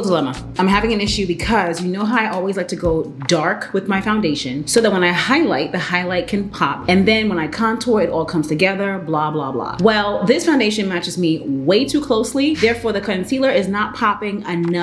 dilemma. I'm having an issue because you know how I always like to go dark with my foundation so that when I highlight, the highlight can pop. And then when I contour, it all comes together, blah, blah, blah. Well, this foundation matches me way too closely. Therefore, the concealer is not popping enough